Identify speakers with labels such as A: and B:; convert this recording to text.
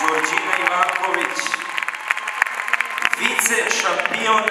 A: Georgina Ivankovic, Vize-Champion